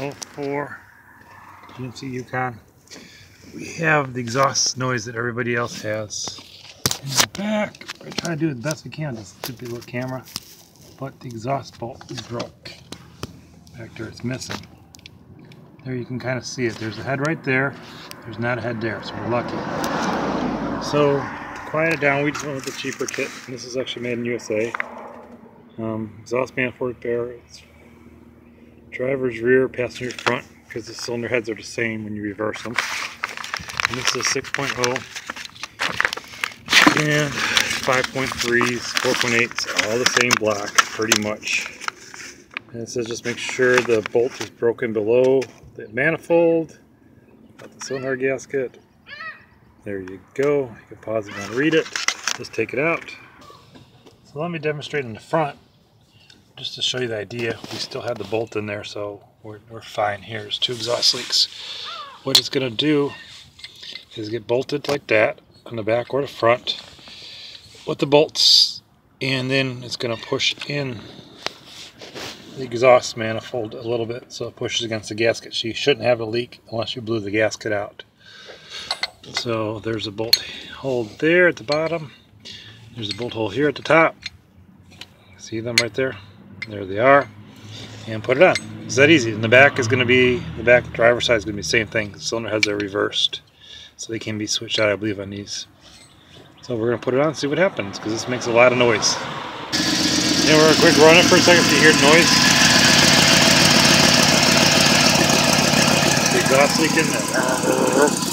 04 GMC Yukon. We have the exhaust noise that everybody else has. In the back, we're trying to do the best we can with this stupid little camera, but the exhaust bolt is broke. Back there, it's missing. There you can kind of see it. There's a head right there. There's not a head there, so we're lucky. So, quiet it down, we just went with the cheaper kit. This is actually made in USA. Um, exhaust manifold repair. It's driver's rear, passenger front, because the cylinder heads are the same when you reverse them. And this is a 6.0 and 5.3s, 4.8s, all the same block, pretty much. And it says just make sure the bolt is broken below the manifold, not the cylinder gasket. There you go. You can pause it and read it. Just take it out. So let me demonstrate in the front, just to show you the idea. We still have the bolt in there, so we're, we're fine two exhaust leaks. What it's going to do is get bolted like that on the back or the front with the bolts, and then it's going to push in the exhaust manifold a little bit so it pushes against the gasket. So you shouldn't have a leak unless you blew the gasket out. So there's a bolt hole there at the bottom. There's a bolt hole here at the top. See them right there? There they are. And put it on. It's that easy. And the back is going to be, the back driver side is going to be the same thing. The cylinder heads are reversed. So they can be switched out, I believe, on these. So we're going to put it on and see what happens, because this makes a lot of noise. And we're to quick run it for a second so you hear the noise. The exhaust leak in there.